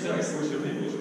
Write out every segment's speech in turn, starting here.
Isso é mais coisa, eu nem vejo.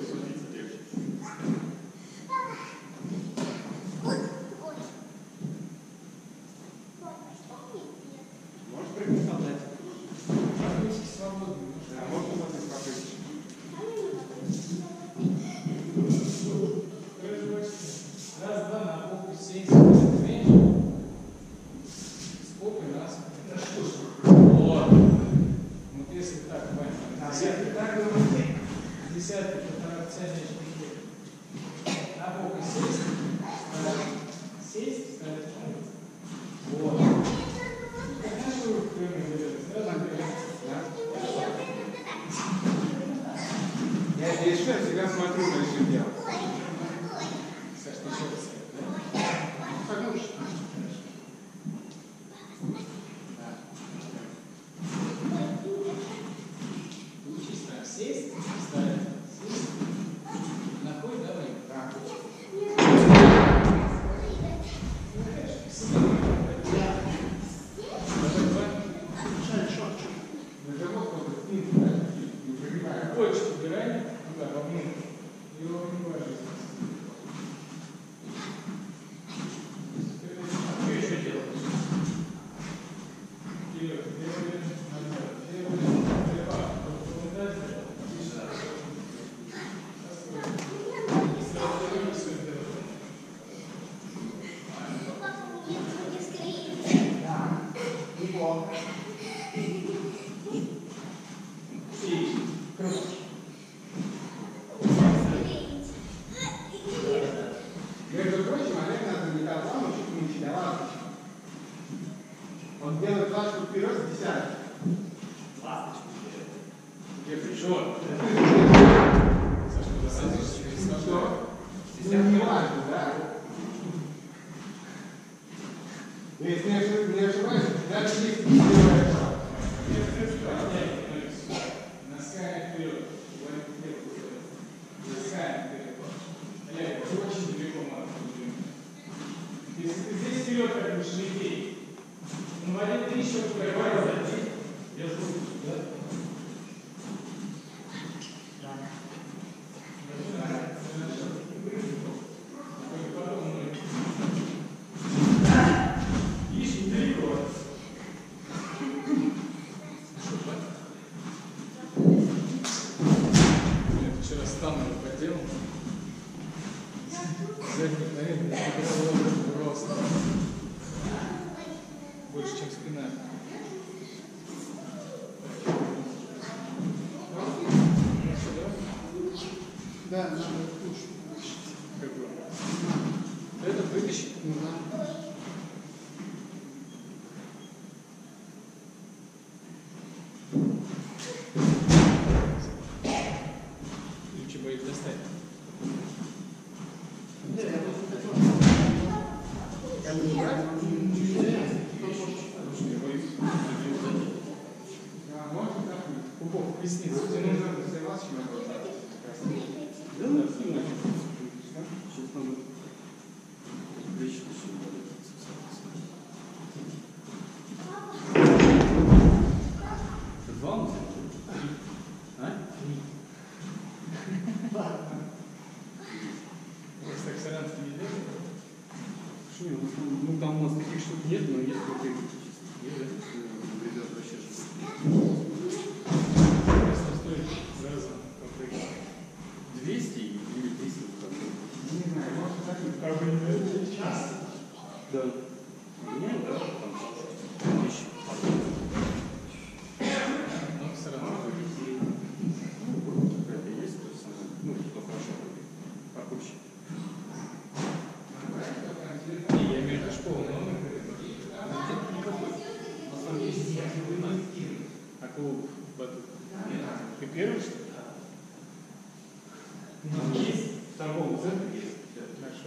Ну,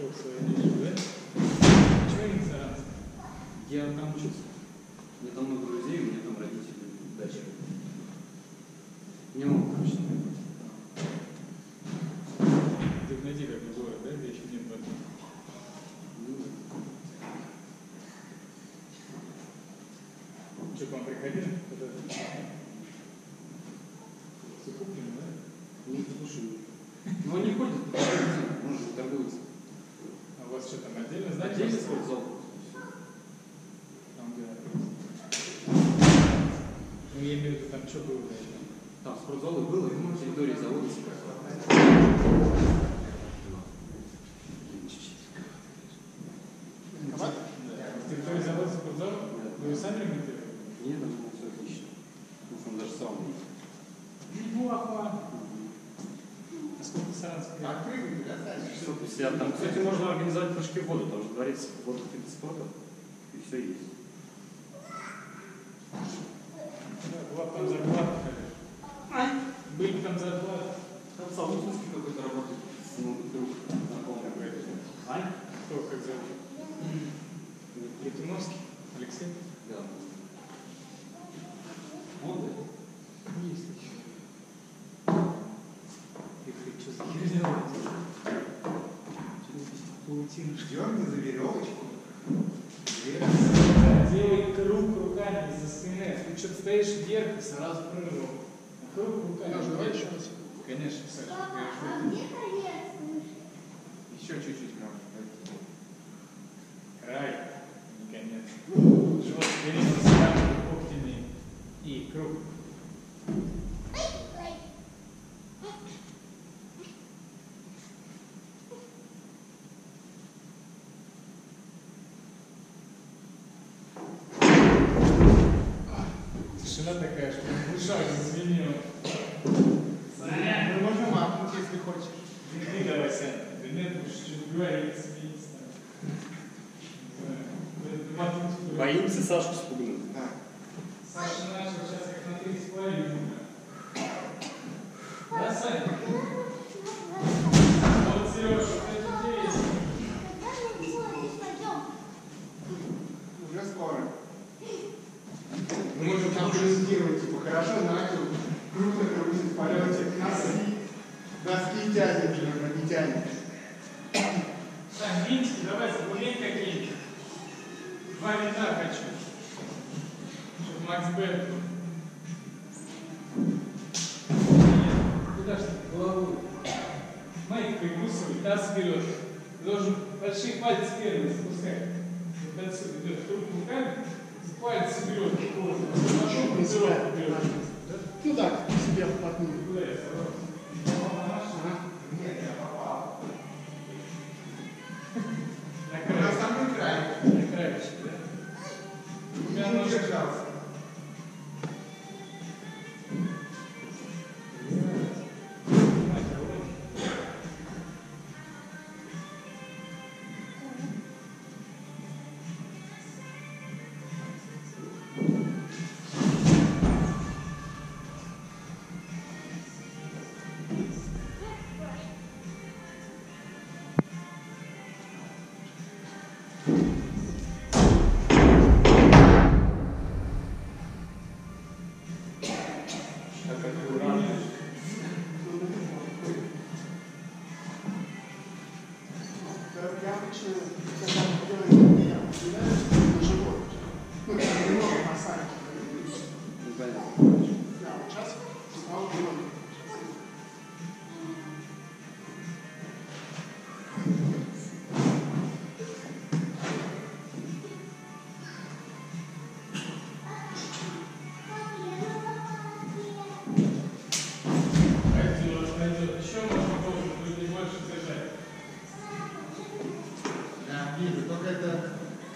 учился в этой школе. Чего не? Я там учился. У меня там много друзей, у меня там родители дача. Не могу, конечно. Воду, там же говорится, вода 30 протов. мешаю, извини. Саня, ну, можно махнуть, если хочешь. Верни давай, Саня. Верни, потому что чуть убивай, Боимся Сашку спугнуть. Да. Саша начал сейчас как на 3,5. Да, Саня?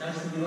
Acho que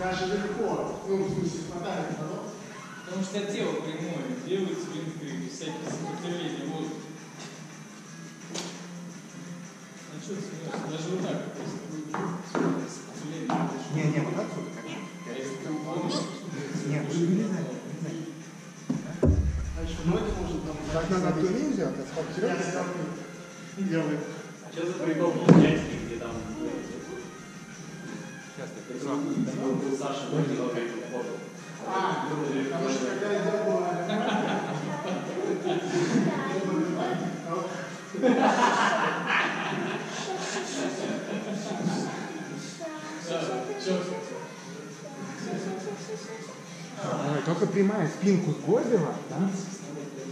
Даже легко, ну, в смысле, хватает того. Потому что тело прямое, делают свинты, всякие сопротивления воздуха. А что ты смеешься? Даже вот так просто. Я не ставлю. Делает. А что за прикол полняйский, где там... Там был Саша, но не А, потому что когда я забыл... Только прямая спинку сгорбила, да?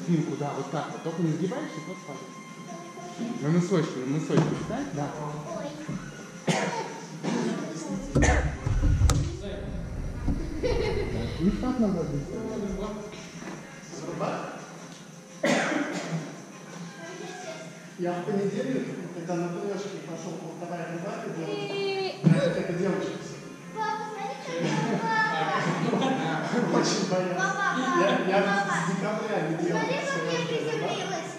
Спинку, да, вот так вот. Только не сгибаешь и вот падаешь. На носочки, на носочки встань, да. И так надо сделать. Я в понедельник, когда на трешке пошел полтора рыбака делать, это девочка. Папа, смотри, как папа. Очень боялся. Я, я папа. с декабря не делал. Смотри, как я да. приземлилась.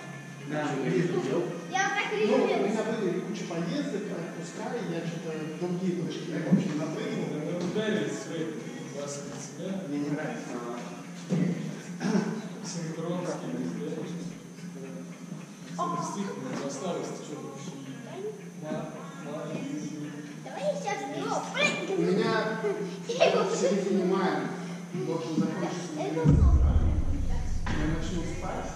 Да, приземлил. Я так Ну, у меня были куча поездок, отпуска, и я что-то другие точки я вообще напрыгнул. Мы ударили свои вас себя Мне не нравится. синхронскими взглядами. Действительно, за старость что Давай сейчас ну, У меня Я его в середине мая должен закончиться. Я начну спать.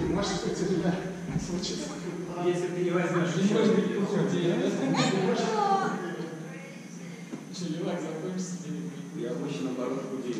И может быть у меня случится Если ты не возьмешь Не может быть телефон, похудее, да? О, Челевак закончится я обычно наоборот худею.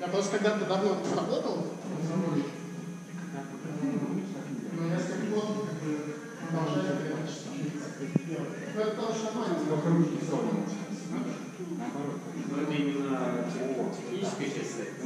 Я просто когда-то давно работал но я с как бы продолжаю это делать. Это потому что нормально. Наоборот. Ну, это именно техническая часть сайта.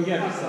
Которую я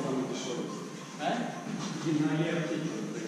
Е-аптеке, по-моему, самый дешевый. А? И на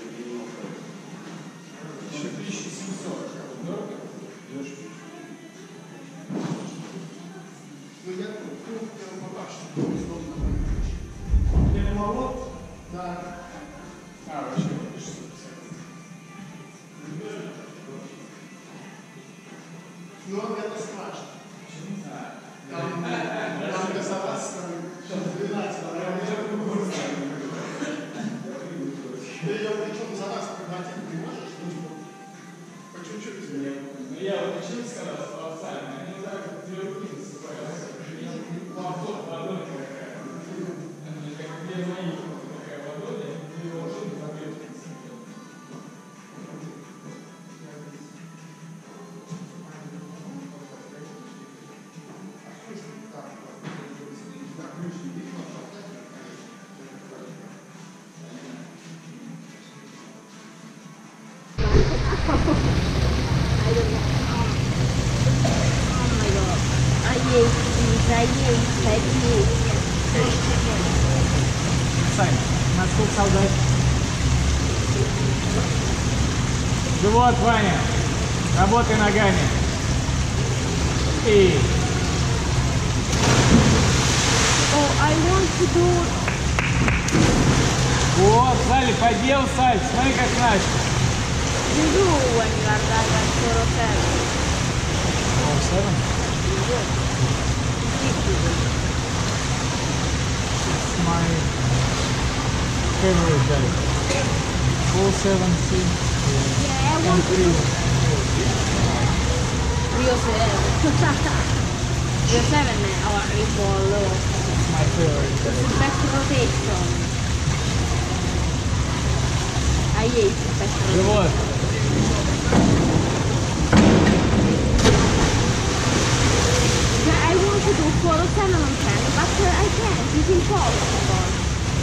Ваня. Работай ногами. 7 or Rio It's my favorite dive. Back rotation. I hate back rotation. Живот. Yeah, I want to do 407 on 10, but uh, I can't. It's impossible.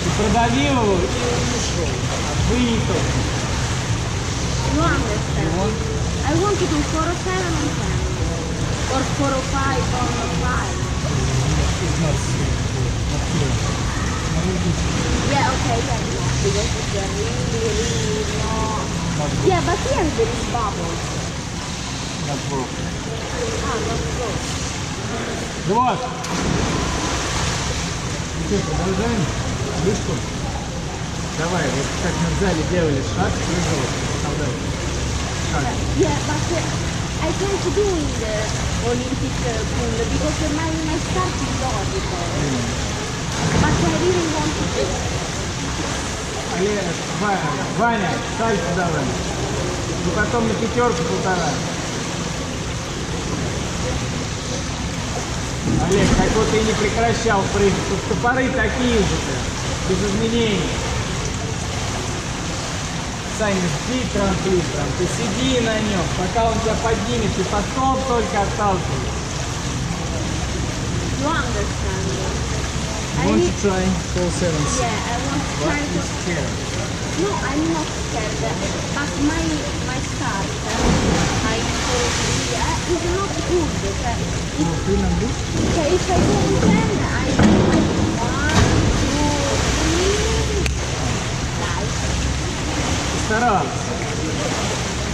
Ты продавил его и он ушел. Выехал. You understand? I want to do 407 on 10. Or 405 on 5. It's not sweet. Not clear. Yeah, okay, yeah, yeah. Because it's a really, really long. Yeah, but here there is bubbles. Not broken. Ah, not. Ну что, продолжаем? Вышку. Давай, вот как мы в зале делали шаг. Солдат. Шаг. Yeah, but uh, I can't do in the Olympic uh, pool because my, my start is horrible. But I really want to do. Олег, Ваня, Ваня, сальто давай. И потом на пятерку полтора. Олег, как будто и не прекращал прыгать. Тут топоры такие же, без изменений. Саня, жди трамплин, там, ты сиди на нем, пока он тебя поднимет, ты потом только отталкивай. You understand? I Want need, to try full seven yeah, I want to What try to. is scared? No, I'm not scared, but my my start, uh, I told you, uh, is not good. Uh, Ну, ты нам будешь? Okay, if I do in 10, I Старался.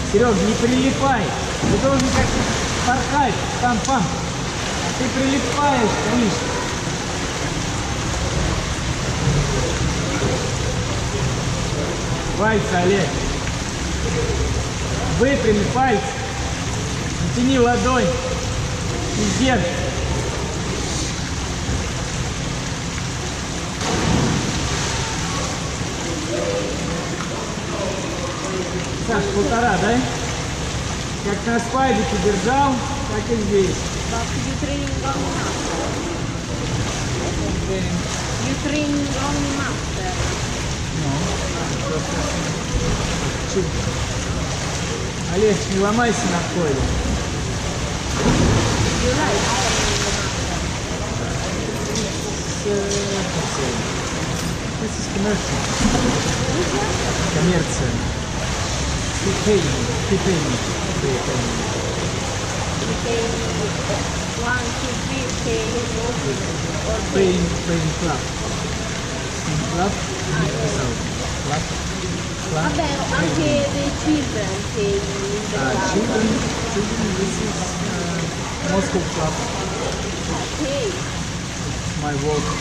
Серега, не прилипай. Ты должен как-то порхать, там-пам. А ты прилипаешь выше. Пальцы, Олег. Выпрями пальцы. Натяни ладонь. И держи. Саш, полтора, да? Как на спайдике держал, так и здесь. You master. You training only master. Чуть. Олег, не ломайся на входе. You. Коммерция. Ты пейни, ты пейни. Ты пейни. Okay, one, two, three, okay, or Пейн, пейн клаб. Club? Club? Club? Vabbè, anche dei children che in the Uh, club. children, children, this is uh, Moscow Club. Okay. It's my work.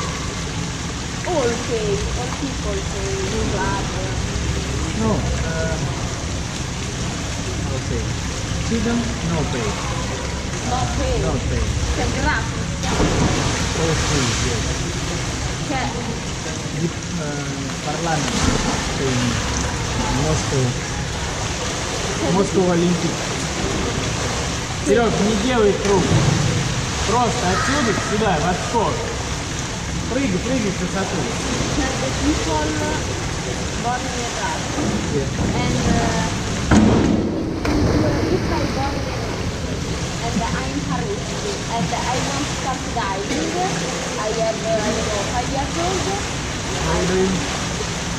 All pay, all people pay in the club. No. Uh, okay. Children, no pay. No pay. No pay. C'è gratis. All free, yes. C'è Deep, uh, парламент in Moscow. Moscow Olympic. Серег, не делай круг. Просто отсюда сюда, в отскок. Прыгай, прыгай в высоту. c'è the people born in Iraq. Yeah. And uh, and I'm Paris and I want to start diving, I have, uh, I don't know,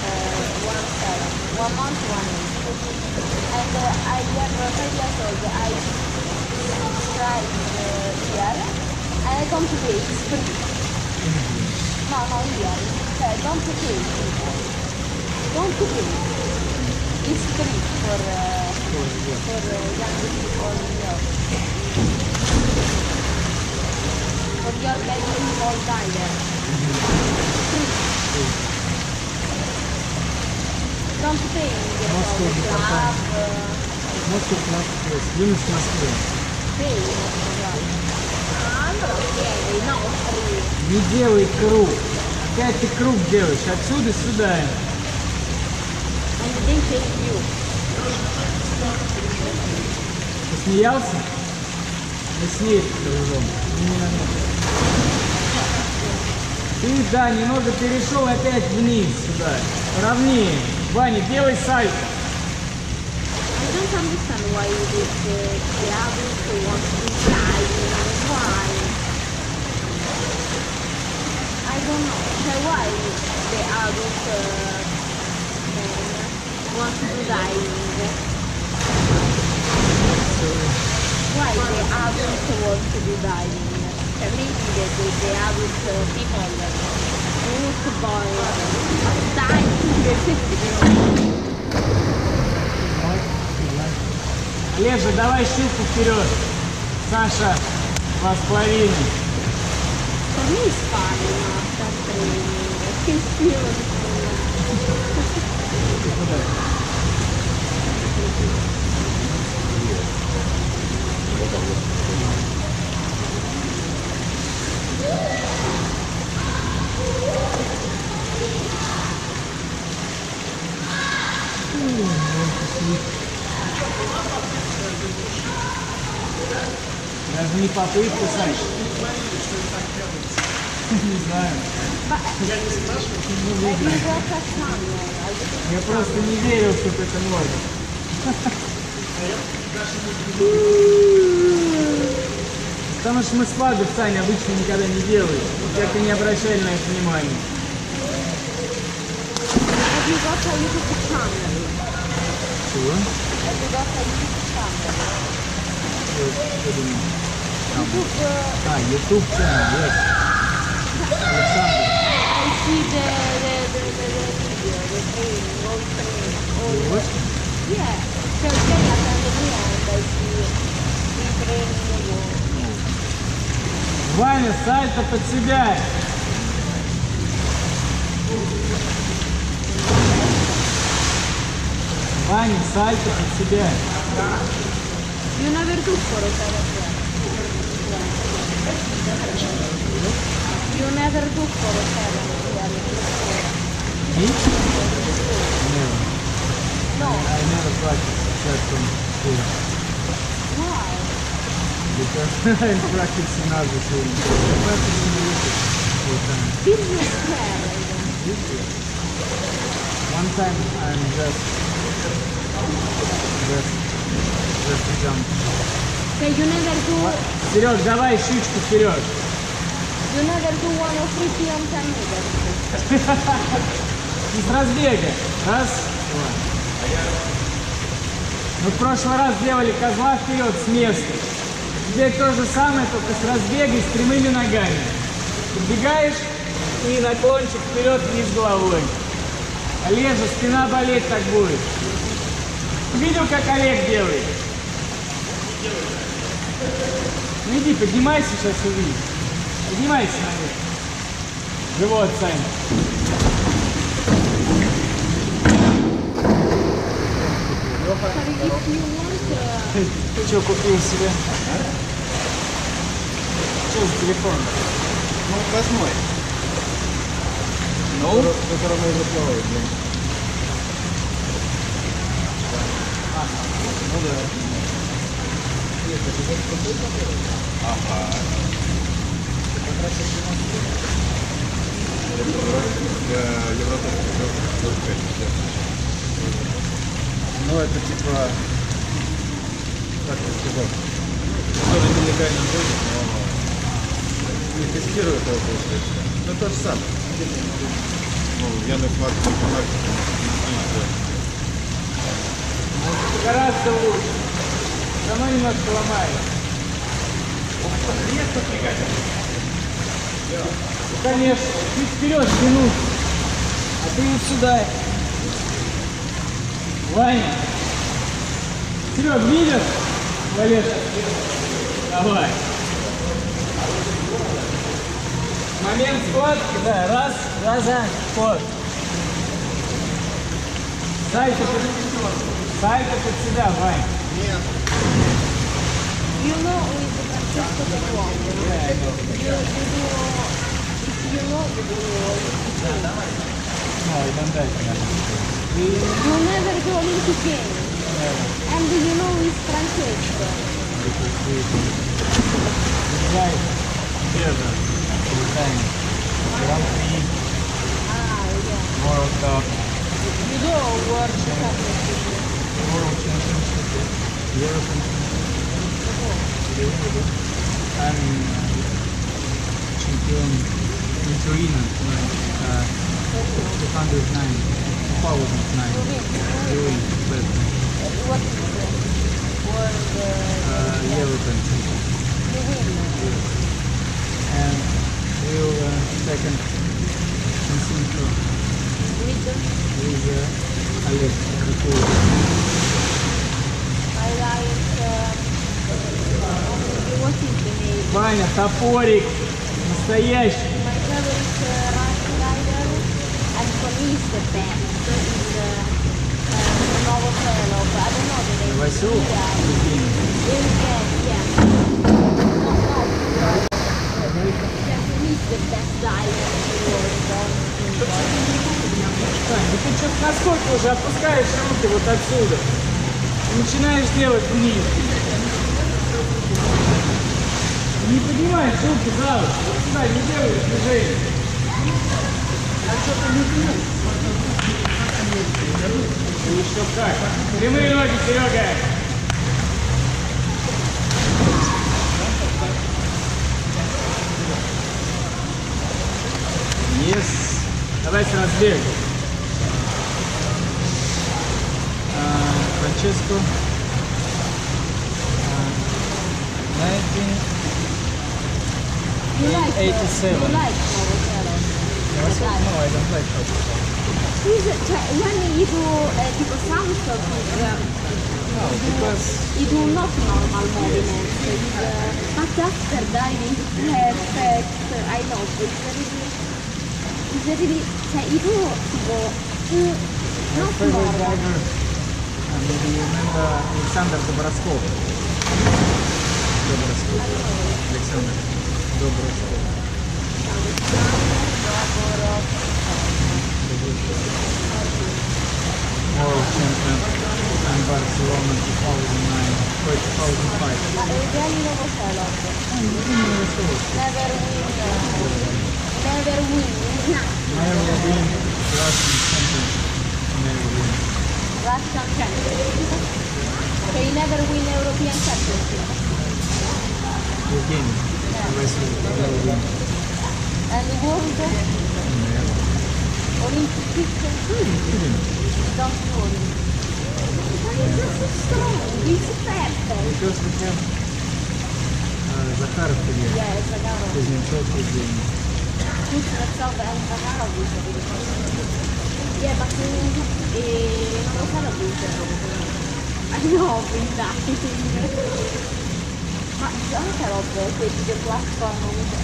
uh, one seven, one month, one. And uh, I have uh, I strive uh, here and I come to pay, it's free. No, no, here, cioè, don't pay. Don't pay. It's free for, uh, for uh, young people in Europe. For your like small diver. Free. Don't pay the Moscow, club, uh, Moscow Club, yes. Вынос в Москве. pay the club. Allora, vieni, no, free. Не делай круг. Опять ты круг делаешь. Отсюда сюда. They. Посмеялся? Не надо. Ты, да, немного перешел опять вниз сюда. Ровнее. Ваня, делай сальто. I don't uh, die. Know. Why the adult uh, men want to diving? Why the adults want to do diving? Uh, maybe the, the, the adult uh, people want to buy diving. Лежа, давай щуку вперед. Саша, два с половиной. Per me is fine after training. Che schifo. Даже не попытка, Саша. Не знаю. È di qualche anno. Я просто не верил, что это можно. Потому что мы спагов, Саня, обычно никогда не делаем. Как-то не обращали на это внимания. Have? Чего? Have uh, А, YouTube channel, yes. Александр. I see the, the, the, the, the video, the training, all training, all Вот. Yeah, so then at the end I see the Ваня, сальто под себя. Ваня, сальто под себя. A You never do for a Me? Never. No, I never practice that from school why? Time. One time I'm just just just jump. Okay, you never do Серег, давай щучку вперед. you never do one or three films and movies. И с разбега. Раз, два. Мы в прошлый раз делали козла вперед с места. Теперь то же самое, только с разбега и с прямыми ногами. Подбегаешь, и наклончик вперед, вниз головой. Олежа, спина болеть так будет. Видел, как Олег делает? Ну иди, поднимайся, сейчас увидишь. Поднимайся наверх. Живот, Сань. Uh, Ты что купил себе? За телефон? Ну, восьмой. Ну? Который мы заплавали, блин. Ну да. Для Европы 45. Ну, это типа, как это сказать, тоже нелегально будет, не тестируют его получается. Ну, то же самое. Ну, Яндекс Маркет, маркетинг, Гораздо лучше. Сама немножко ломает. Ну, конечно. Чуть вперед тянуть. А ты вот сюда. Ваня. Серег, видишь? Валеша. Давай. Момент схватки, да. Раз, раза, ход. Сальто под, сальто под себя, Вань. Yeah, know. you, know, you do, No, I don't like that. you never go Olympic Games. And you know with Francesco. Right. Держи. Британия. Гран-при, Ah, yeah. World Cup, You do World Championship. World Championship, European Championship. I'm champion in Torino, uh, 209, 2009. Doing but What is the World, uh, uh, European champion. you win? And will uh, second in Singapore With, with uh, Alex Before. I like, uh, what is the name? Ваня, топорик настоящий. My favorite uh, ri- rider, and for me is the best, is uh, uh, Novoselov. I don't know the name. Васю? Yeah, Евгений. Evgen, yeah. Ну ты что-то насколько уже опускаешь руки вот отсюда. Начинаешь делать вниз. Не поднимаешь руки за руки. Вот сюда не делаешь движение. А что-то не делаешь. Ну Еще как. Прямые ноги, Серега. Yes. Давайте разбег. А, Франческо. А, 19. You like, uh, 87. you like Novoselov. No, I don't like that. He's, cioè, when you do uh, tipo somersault, he's, um, No, because you do not normal movements. He's, uh, but after diving, perfect. I love it. jadi saya itu kok Jadi Александр Добросков. Добросков. Александр Добросков. World champion and Barcelona 2009, 2005. Never win. Never win. Uh, Never win. Nothing. Never win Russian champion. Never win. Russian championship. So you never win European championship. Евгений. Василий. Never win. And the world Olympic don't worry. But he's just so strong. He's perfect. Because we have uh, Zakharov here. Yes, I know. Kuznецов, Евгений. نتصور أنها عربية يا بخيل إيه عربية أنا Ma anche roba, quei video platform with the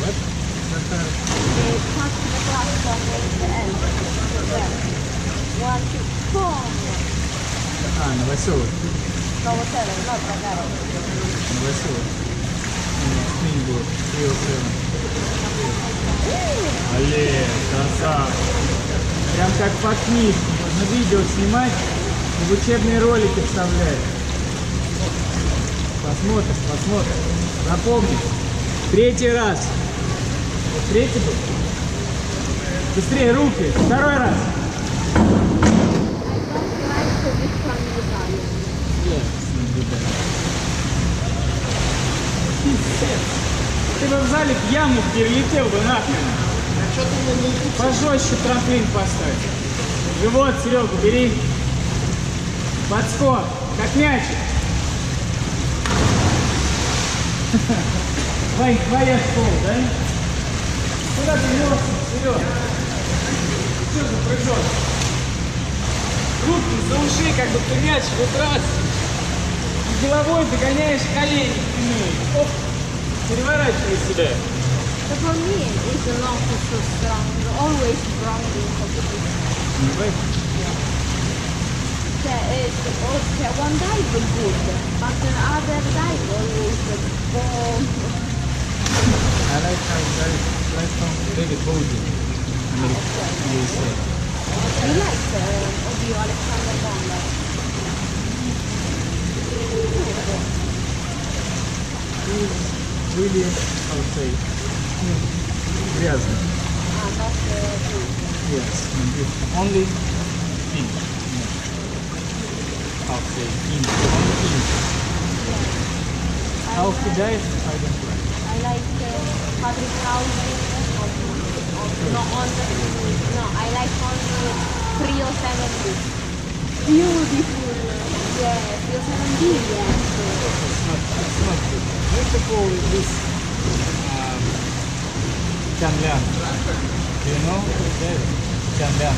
What? The platform with the L. One, two, four. Ah, non è solo. No, c'era, no, I'm not solo. Рио Олег, красавчик. Прям как по книжке. Можно видео снимать и в учебные ролики вставлять. Посмотришь, посмотришь. Запомни. Третий раз. Третий был. Быстрее руки. Второй раз. I don't like to become Italian. Ты бы в зале в яму перелетел бы нахрен. Пожестче трамплин поставь. Живот, Серега, бери. Подскок, как мячик. Твоя, твоя школа, да? Куда ты несся, Серега? Что за прыжок? Руки за уши, как будто мяч вот раз. Головой догоняешь колени. Оп, переворачивай себя. So for me, it's not so strong, always strong in competition. Давай. Cioè, eh, oh, cioè, one dive is good, but the other dive always boom. I like how guys like from David Bowden. America, USA. You like, uh, oddio, Alexander Bonda. He's really, how to say, грязный. Ah, not uh, good. Yes, and it's only ink. How to say, ink, only ink. How he dies, I don't like. I like uh, Patrick Howling. No, on the, no, I like only Trio 70. Beautiful. Yeah, Trio 70, yes. It's not, it's not good. Beautiful is this um, Chanliang. Do you know that? Chanliang.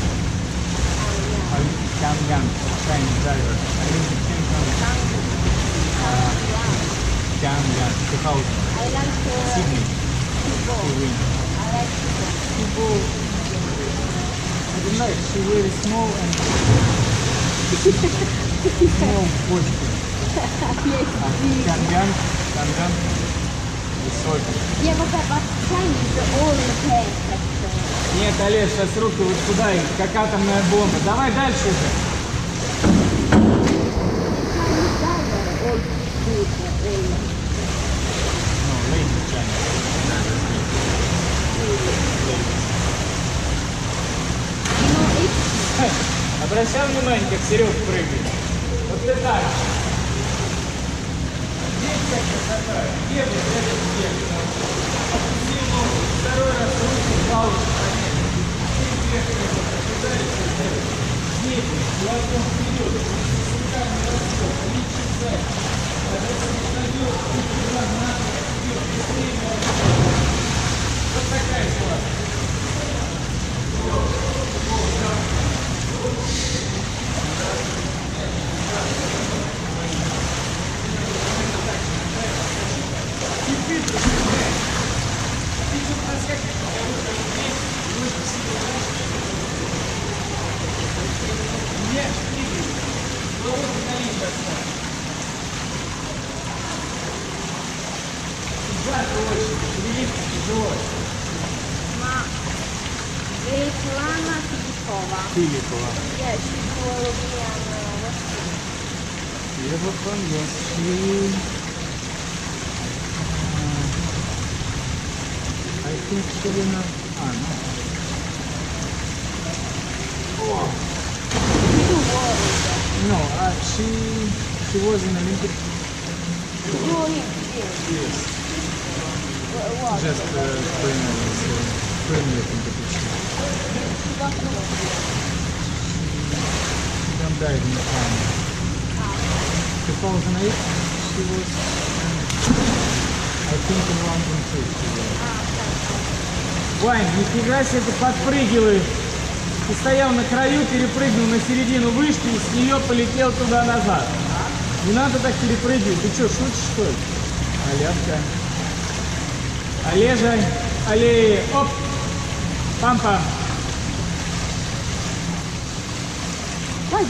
Ah, Uh, Chanliang, Chinese driver. I think it came from uh, Chanliang, 2000, I like uh, Sydney, Kubo. he win. I like Kubo. Kubo, I don't like, she very small and small почки. yes, А Высокий. perfect. Нет, Олег, сейчас руки вот сюда как атомная бомба. Давай дальше уже. All. Ну, it's Обращай внимание, как Серег прыгает. Вот ты так. Здесь как красота. Где вот этот снег? Опусти ногу. Второй раз руки в паузу. Здесь вверх туда и сюда. Здесь ладон вперед. С руками раскол. Плечи сзади. А если встаёт, руки туда, надо, вперед. Быстрее молодец. Вот такая ситуация. Жарко очень, Филиппова. Yeah, she's European. Uh, what's her name? Европа, yes, pink sila na ano. Oh. No, uh, she she was in Olympic. Oh, yes. Yes. Just uh, premier, so premier competition. She done died in the time. 2008, she was, I think, in London too. She. Вань, нифига себе ты подпрыгиваешь. Ты стоял на краю, перепрыгнул на середину вышки и с нее полетел туда-назад. Не надо так перепрыгивать. Ты что, шутишь что ли? Алявка. Олежа, аллея, оп, пам-пам. Tall?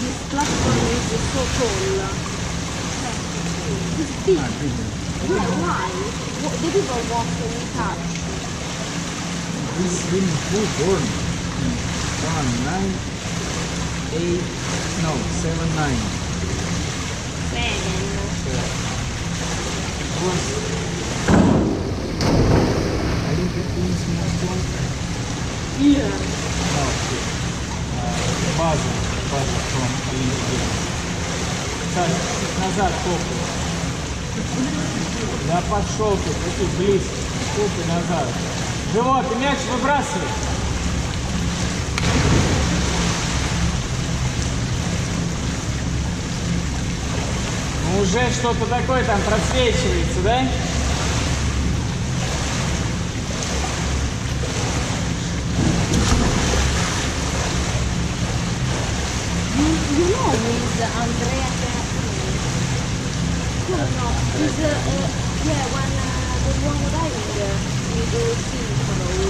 It's big. Yeah, why? What- The people walk we touch. This swimming pool born in one nine eight no seven nine. Seven. It was I think it is most one. Here. No, uh, база, база from Olympic Так, чуть назад топай. Да пошел ты, такой близко. Топай назад. Живот, и мяч выбрасывай. Ну, уже что-то такое там просвечивается, да? Is he's, uh, uh, yeah, when uh, dell'uomo diving, uh, we do sincrono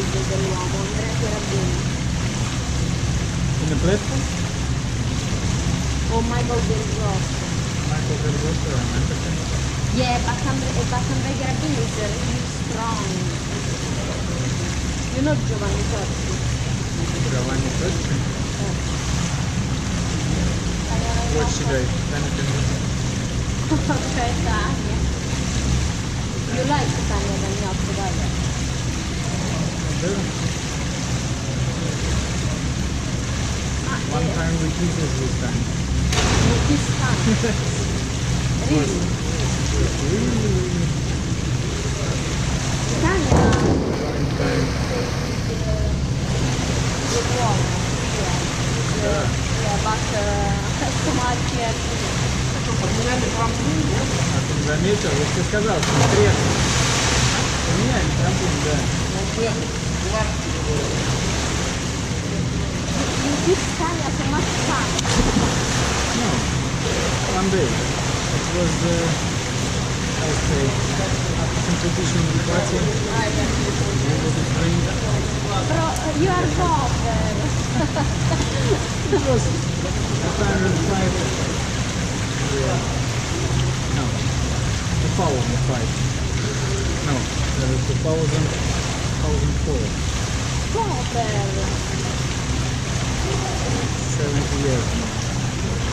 gagawa ko. Ang hirap-hirap din. Pinabret? Oh, Michael Michael Yeah, but some, eh, but some regular beer really strong. You know Giovanni Torti? Giovanni Torti? Yeah. What's today? Tanya Tanya. You like Tanya Tanya? Ah, One eh, time we this time. This time. Really? Tania, One time. one. Yeah. Yeah, but uh, so much yeah. А ты заметил? Я тебе сказал, конкретно. Поменяли трамплин, да. You. No, one day. It was the, I say, competition in Croatia. It was a dream. You are Bob. it was a time in. Yeah. No, the following. No. Seventy years.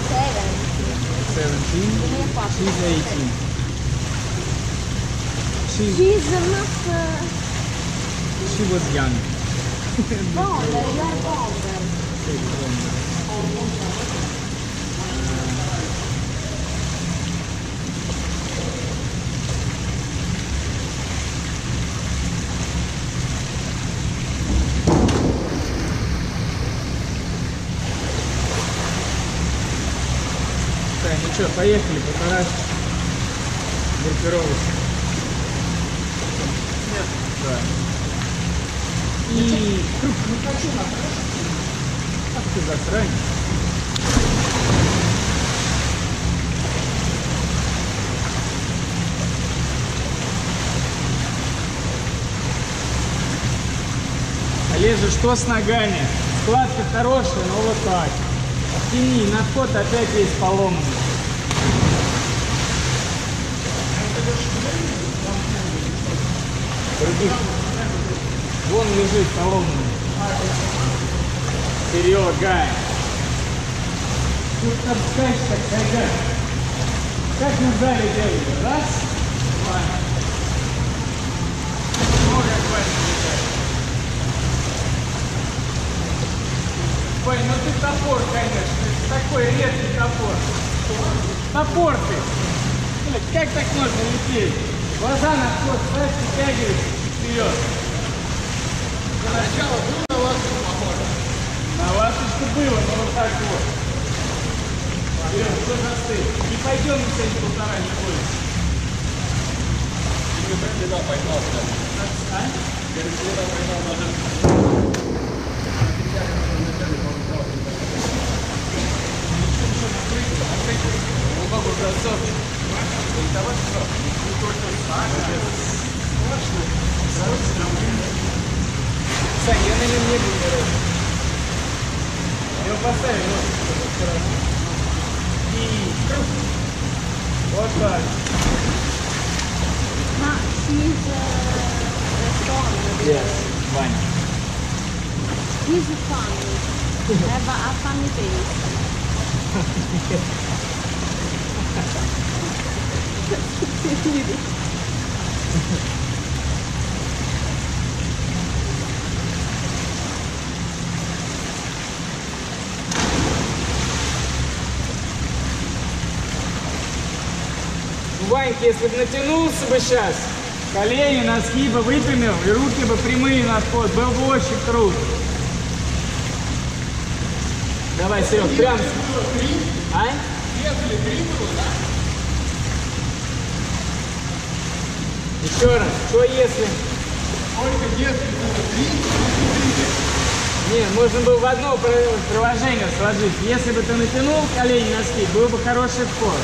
Seven. Seventeen. She's eighteen. She's, She's not. She was young. you are поехали, полтора группировок. Нет. Да. И... Ах ты засранец. Олежа, что с ногами? Складка хорошая, но вот так. Тяни, на вход опять есть поломанный. Вон лежит поломанный. Серега. Тут опускаешь, как шага. Как мы в зале делали? Раз, два. О, ну ты топор, конечно. Такой редкий топор. Топор ты. Как так можно лететь? Глаза на вход, ставь, притягивайся вперед. Для начала было на вас похоже. На вас что было, но вот так вот. Вперед, кто застыл? Не пойдем мы сегодня полтора, не бойся. Ты всегда поймал, А? Сань, я на нем не был ни разу. Я его поставил вот. И вот так. Ma she's uh, the song. Yes, Ваня. He's funny. Have a, a funny face. Ванька, если бы натянулся бы сейчас, колени, носки бы выпрямил, и руки бы прямые на вход, было бы очень круто. Давай, Серег, прям. А? Еще раз, что если? Не, можно было в одно приложение сложить. Если бы ты натянул колени носки, был бы хороший вход.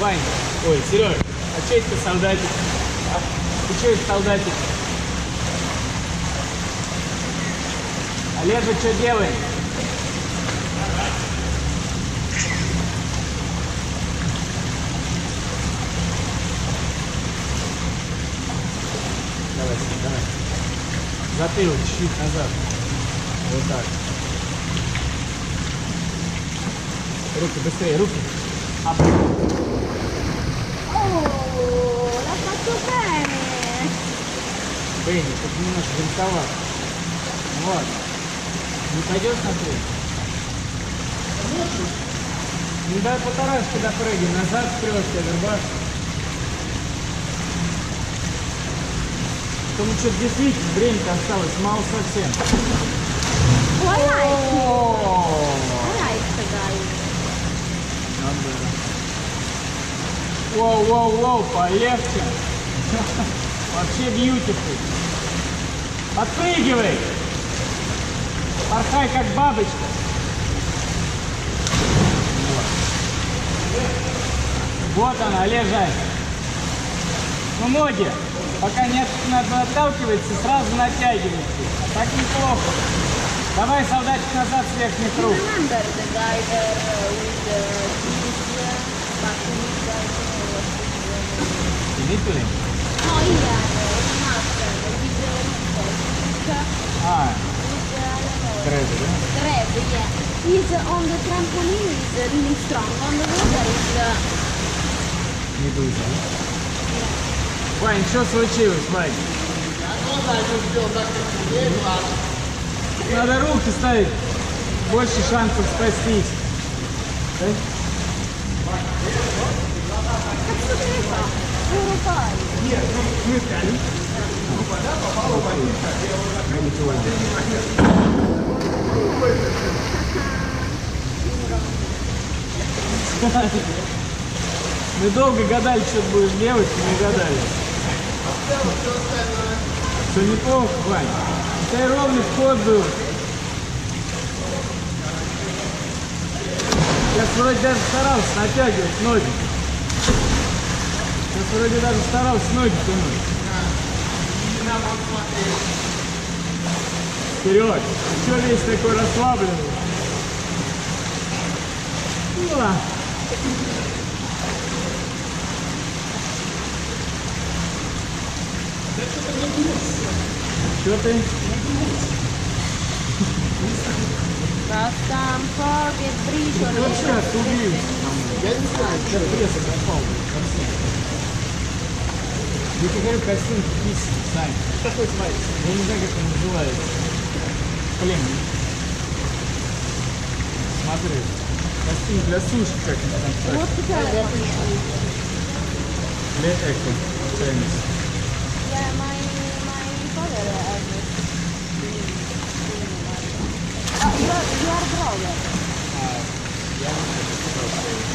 Вань, ой, Сереж, а что это солдатик? А? Ты что это солдатик? Олежа что делает? Давай, давай. Затылок чуть-чуть назад. Вот так. Руки быстрее, руки. А Oh, bene. Бенни, тут немножко винтовато. Вот. Не пойдешь смотреть? Ну дай полторашки допрыгай, назад вперед, я вербаш. Потому что действительно время-то осталось мало совсем. Oh, I like it. О, I like the guy. Воу, воу, воу, полегче. Вообще beautiful. Подпрыгивай. Порхай, как бабочка. Вот она, лежать. Ну, ноги, пока не надо отталкиваться, сразу натягивайте. А так неплохо. Давай, солдатик, назад с верхних рук. remember uh, uh, uh, А, uh, uh, uh. Вань, что случилось, Вань? Надо руки ставить. Больше шансов спастись. Да? Puro poi. Мы долго гадали, что ты будешь делать, не гадали. Все неплохо, Вань. Тебя ровный вход был. Сейчас вроде даже старался натягивать ноги. Вроде даже старался ноги тянуть. Вперед! Че весь такой расслабленный? Ну ладно. Что ты? Basta un po' che briciole. Вообще отрубил. Я не знаю, как пресса Я тебе говорю, костюм писный, Сань. Какой смотри? Я не знаю, как он называется. Блин. Смотри. Костюм для суши там так. Вот телефон. Для эко. Yeah, has this. Oh, you are you are brother.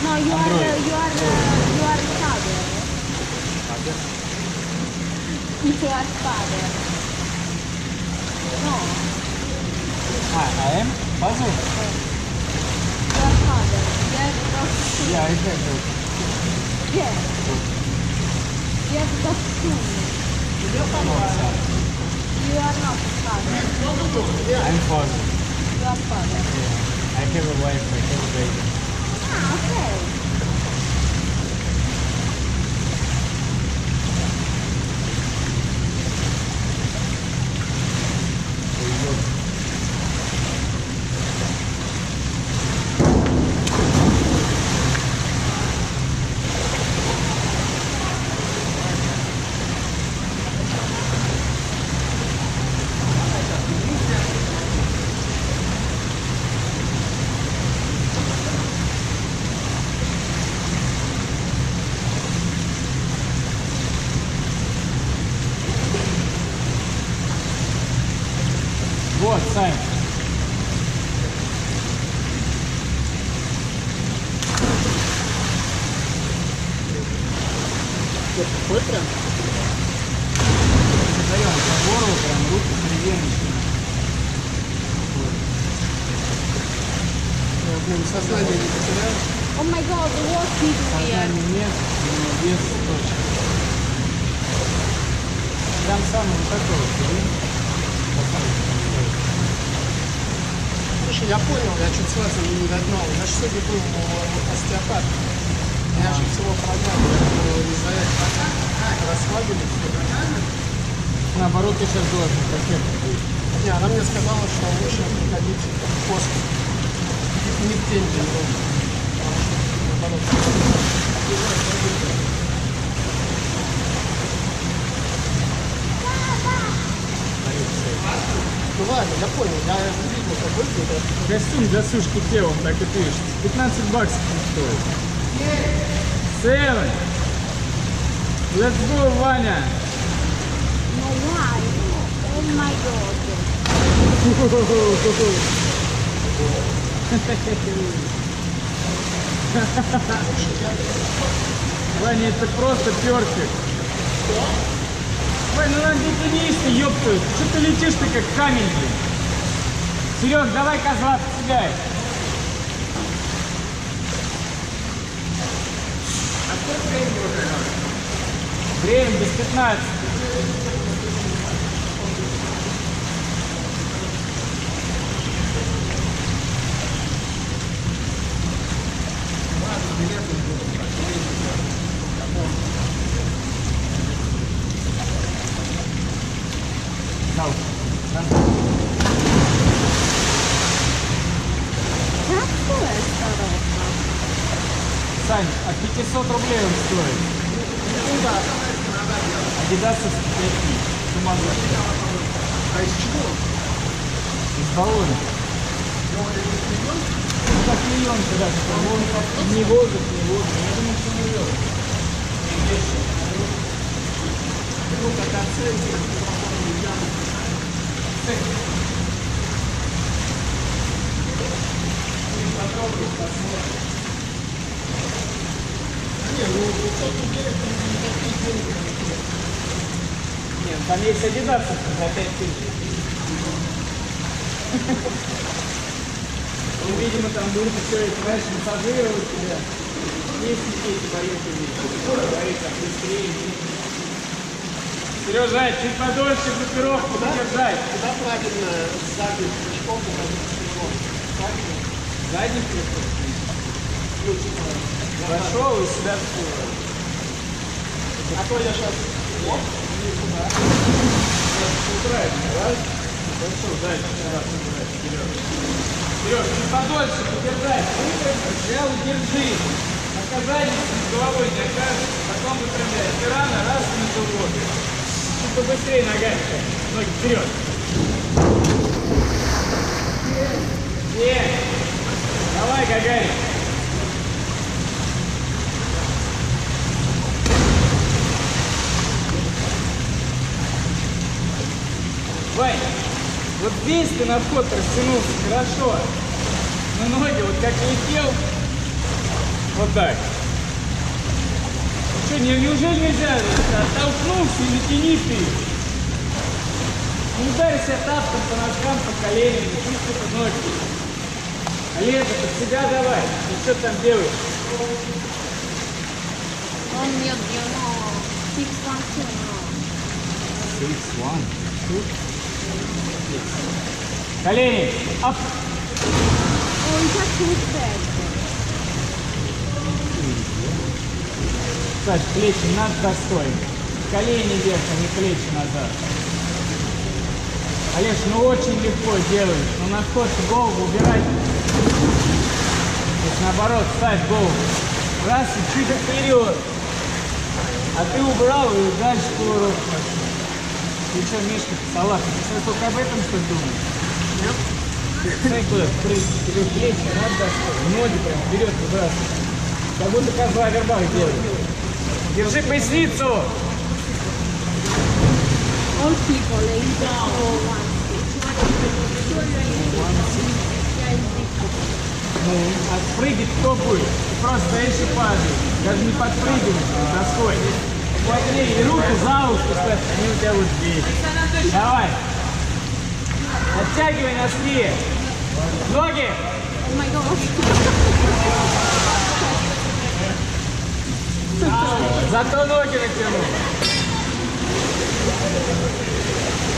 No, you are Android. you are uh, you are father. Father? into la spada. No. Ah, é? Posso? É. La spada. Yes, that's Yeah, I can do. Yes. Yes, that's true. You are not father. I'm father. You are father. I have a wife, I have a baby. Ah, okay. Я понял, я видел, как выглядит. Костюм для сушки телом, так и пишется. 15 баксов он стоит. Seven. Let's go, Ваня. No, why? Oh my god. Ваня, это просто перфект. Вань, ну надо детинисты, ёптают. Что ты летишь ты как камень, блин? Серег, давай козла подсягай. А? Время без 15. Дал. Какое старое? Сань, а 500 рублей он стоит. Адидасовский такие. Сумасшедший. А из чего? Из баллона. Ну, как клеенка, да, что он как не воздух, не воздух. Я думаю, что не вез. Ну, как оценки. Не, ну 500 рублей это никаких денег не стоит. Нет, там есть адидасовский за 5 тысяч. Ну, видимо, там будет еще и, знаешь, массажировать тебя. Есть эти поехали. Говорит, там быстрее. Сережа, чуть подольше группировку держать. Куда правильно сзади крючком уходить стеклом? Правильно? Задний крючок. Ну, типа, Пошел и сюда встал. а то я сейчас... Оп, и туда. Правильно, раз. Хорошо, дальше, раз, убирай, вперед. Сереж, чуть подольше подержать. Выпрямишь, взял, держи. Наказание с головой не окажешь, потом выпрямляй. Если рано, раз и на живот. Побыстрее ногами. Ноги вперед. Нет. Давай, Гагарин. Вань, вот здесь ты на вход растянулся хорошо. Но ноги вот как летел, вот так. Что, не, неужели нельзя? Оттолкнулся и натяни ты. Не ударься тапком по ножкам, по коленям, не чисто под ноги. Олега, под себя давай. Ты что там делаешь? Oh mio Dio, no. Six one two, no. Колени. Ап. Oh, it's a two bad. Саш, плечи над достой. Колени вверх, а не плечи назад. Олеж, ну очень легко делаешь. Ну на скотч голову убирать. То есть наоборот, ставь голову. Раз и чуть вперед. А ты убрал и дальше поворот пошел. Ты что, Мишка, салат, ты что, только об этом что думаешь? Прыгай. Тебе плечи над достой. Ноги прям вперед выбрасывай. Как будто козла вербах делаешь. Держи поясницу! All people, they do one. Ну, кто будет? Ты просто и падаешь. Даже не подпрыгиваешь с доской. Плотнее и руки за уши ставь, они у тебя вот здесь. Давай. Оттягивай носки. Ноги. Oh. Зато ноги натянул.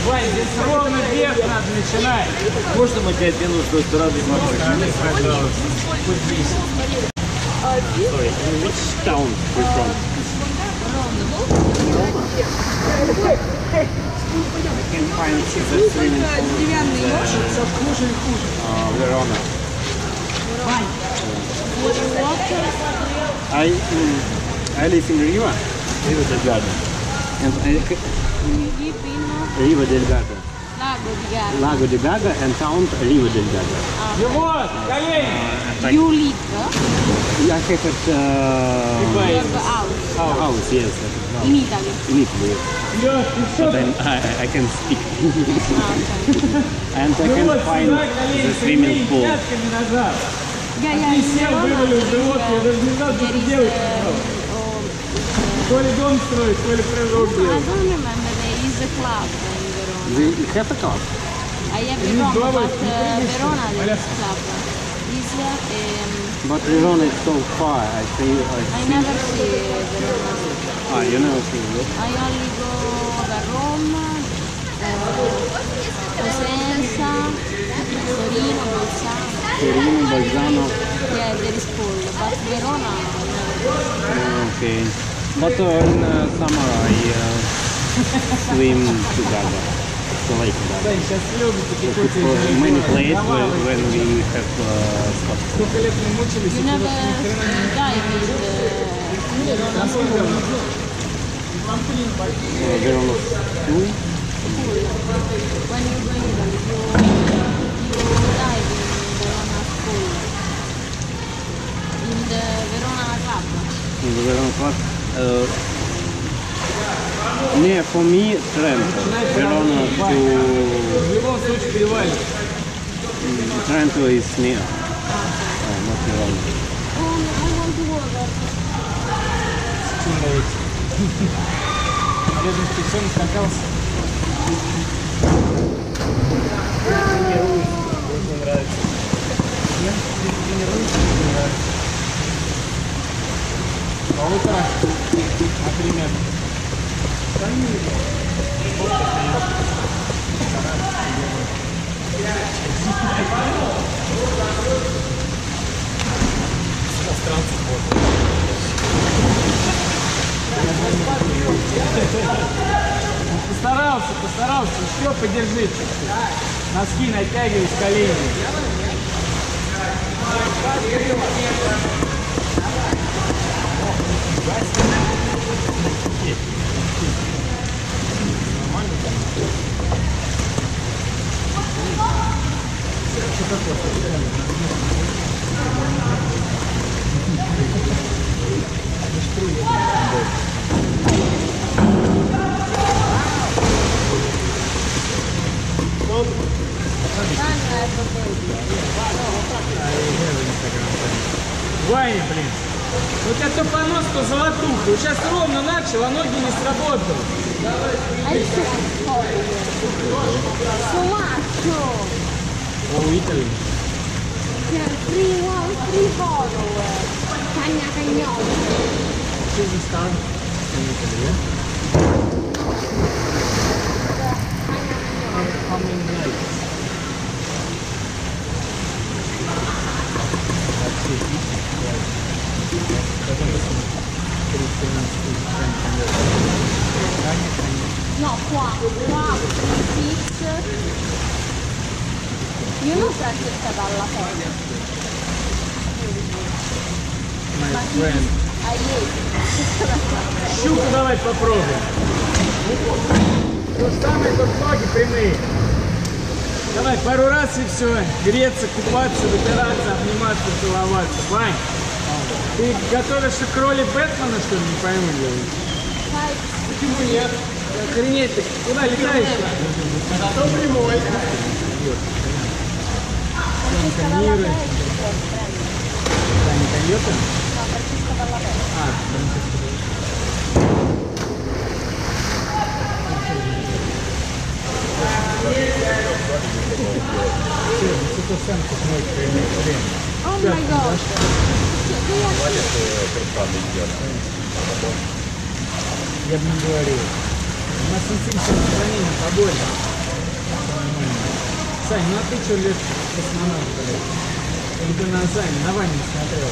Вань, здесь ровно вверх надо начинать. Можно мы тебя делаем с той стороны? Пожалуйста. Вот which town we from? I can find the swimming pool in uh, Verona. I mm, I live in Riva, Riva del Garda, and I, Deep in Riva del Garda, Lago di Garda. Lago di Garda, and town Riva del Garda. Живот, колени. Like, You live I have it uh, Бывает. your house house, yes, in Italy. in Italy. Лёш, ты что But then I, I can speak. Ah, okay. and I Ну can вот find сюда колени the swimming прямые, pool. пятками назад. Yeah, yeah, Ты in сел, Verona, вывалил живот, я uh, даже не знал, что there ты is, делаешь. uh, oh, То ли дом строить, то ли прыжок I делать. don't remember, there is a club in Verona. We have a club. I have You it wrong, double, but you uh, finish. Verona there is Alas. a club. Isla, um, But Verona is so far. I think. I, I think never see Verona. Ah, you never seen it. I only go da Rome, uh, Cosenza, Torino, Bolzano. Torino, Bolzano. Yeah, there is cool, but Verona, I never. Okay. But uh, in uh, summer I uh, swim to Gaga. To Lake Gaga. Сань, сейчас любите какой-то For many places Давай, when, when we have uh, stuff. Сколько лет мы мучились, You и never просто ни хрена dive in the не рассказывали. Uh, Verona pool. pool. When you go in Italy, you, you dive in Verona pool. In the Verona club. In the Verona club. Uh, не, for me, Trento. Verona to В любом случае перевалит. Trento is near. Oh, not Verona. Скакался. Мне нравится. Тренируюсь, мне нравится. Полутора, например. Постарался, постарался. Еще подержи чуть-чуть. Носки натягивай с коленями. Ваня, блин. У тебя то понос, то золотуха. Вот Сейчас ровно начал, а ноги не сработали. Want to So much. Oh, Italy. Cioè, free one, free follower. Cagna cagnolo. She's a star in Italy, yeah? How, how many nights? That's it. Yeah. Потом посмотрим. 313, 300. Ранее, ранее. No, qua, qua, six. Io non prendo il dalla sedia. My Ma friend. Щуку давай попробуем. То же самое, только ноги прямые. Давай пару раз и все. Греться, купаться, вытираться, обниматься, целоваться. Вань, ты готовишься к роли Бэтмена, что ли, не пойму я? Почему нет? Охренеть ты, куда летаешь? Зато прямой. Prendo. Таня perché sta dalla sedia. А, Франциско. Oh my god. Che- che io- Я бы не говорил. У нас инстинкт сохранения побольше. Сань, ну а ты что лез космонавт, блядь? Или ты на Сань, на Ваню смотрел?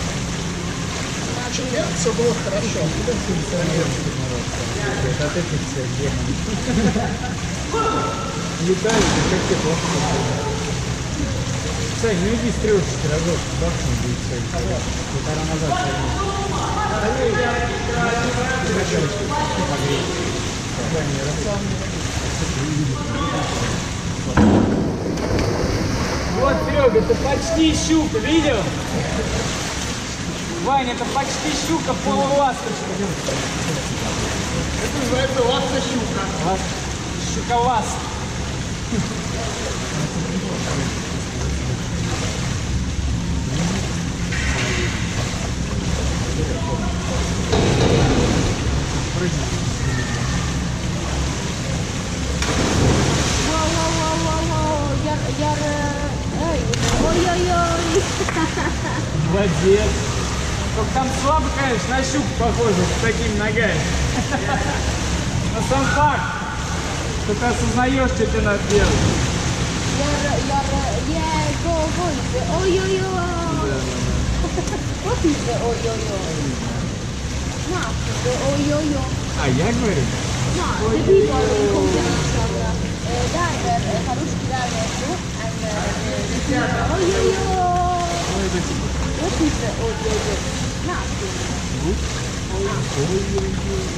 Значит, нет, все было хорошо. Это от этих всех демонов. Летают, и как тебе плохо смотрели. Сань, ну иди с трешечки разок, бахни будет все. Полтора назад. Вот, Серега, это почти щука, видел? Ваня, это почти щука полуласточка. Это называется ласка щука. Молодец. Только там слабо, конечно, на щуку похоже, с такими ногами. Но сам факт, что ты осознаешь, что тебе надо делать. Ой-ой-ой. Is the ой-ой-ой? The ой-ой-ой. А, я говорю? No, the people in This is the audio book, not the book. Oh, oh, oh, oh.